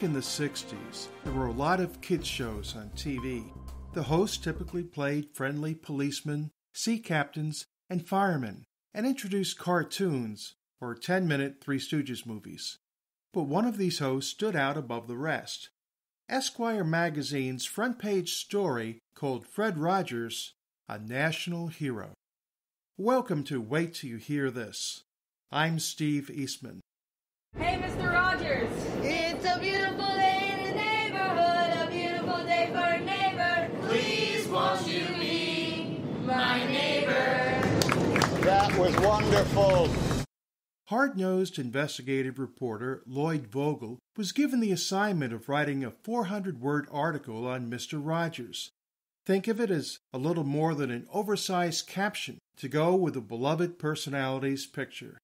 Back in the 60s, there were a lot of kids' shows on TV. The hosts typically played friendly policemen, sea captains, and firemen, and introduced cartoons or 10 minute Three Stooges movies. But one of these hosts stood out above the rest. Esquire magazine's front page story called Fred Rogers, a National Hero. Welcome to Wait Till You Hear This. I'm Steve Eastman. Hey, Mr. Rogers! It's a beautiful day in the neighborhood, a beautiful day for a neighbor. Please won't you be my neighbor? That was wonderful. Hard nosed investigative reporter Lloyd Vogel was given the assignment of writing a 400 word article on Mr. Rogers. Think of it as a little more than an oversized caption to go with a beloved personality's picture.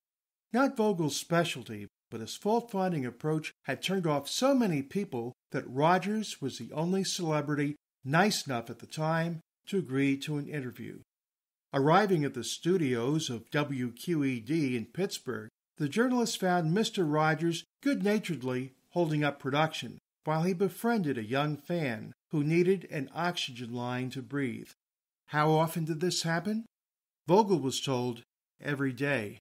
Not Vogel's specialty, but his fault finding approach had turned off so many people that Rogers was the only celebrity nice enough at the time to agree to an interview. Arriving at the studios of WQED in Pittsburgh, the journalist found Mr. Rogers good naturedly holding up production while he befriended a young fan who needed an oxygen line to breathe. How often did this happen? Vogel was told every day.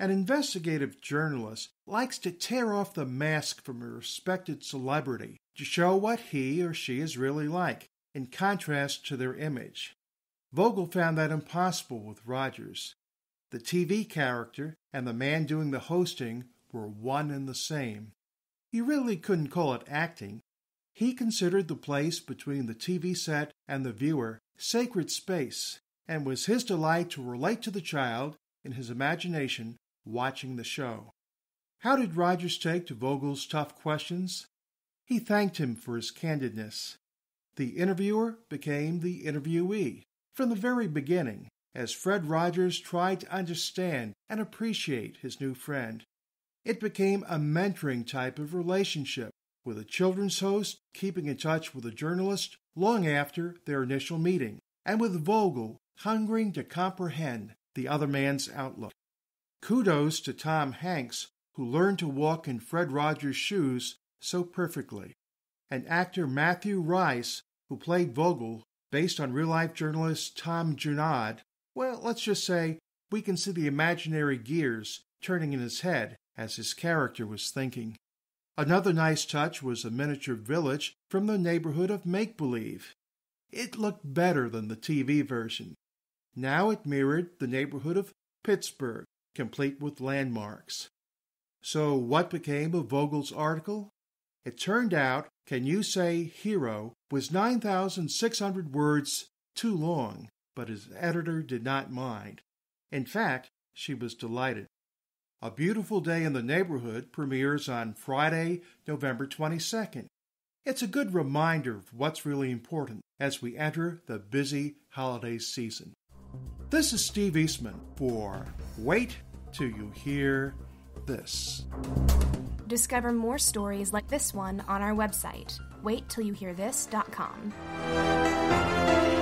An investigative journalist likes to tear off the mask from a respected celebrity to show what he or she is really like, in contrast to their image. Vogel found that impossible with Rogers. The TV character and the man doing the hosting were one and the same. He really couldn't call it acting. He considered the place between the TV set and the viewer sacred space, and was his delight to relate to the child, in his imagination, watching the show. How did Rogers take to Vogel's tough questions? He thanked him for his candidness. The interviewer became the interviewee from the very beginning, as Fred Rogers tried to understand and appreciate his new friend. It became a mentoring type of relationship, with a children's host keeping in touch with a journalist long after their initial meeting, and with Vogel hungering to comprehend the other man's outlook. Kudos to Tom Hanks, who learned to walk in Fred Rogers' shoes so perfectly, and actor Matthew Rhys, who played Vogel, based on real life journalist Tom Junod. Well, let's just say we can see the imaginary gears turning in his head as his character was thinking. Another nice touch was a miniature village from the neighborhood of Make Believe. It looked better than the TV version. Now it mirrored the neighborhood of Pittsburgh, complete with landmarks. So, what became of Vogel's article? It turned out Can You Say Hero was 9,600 words too long, but his editor did not mind. In fact, she was delighted. A Beautiful Day in the Neighborhood premieres on Friday, November 22nd. It's a good reminder of what's really important as we enter the busy holiday season. This is Steve Eastman for Wait Till You Hear This. Discover more stories like this one on our website, waittilyouhearthis.com.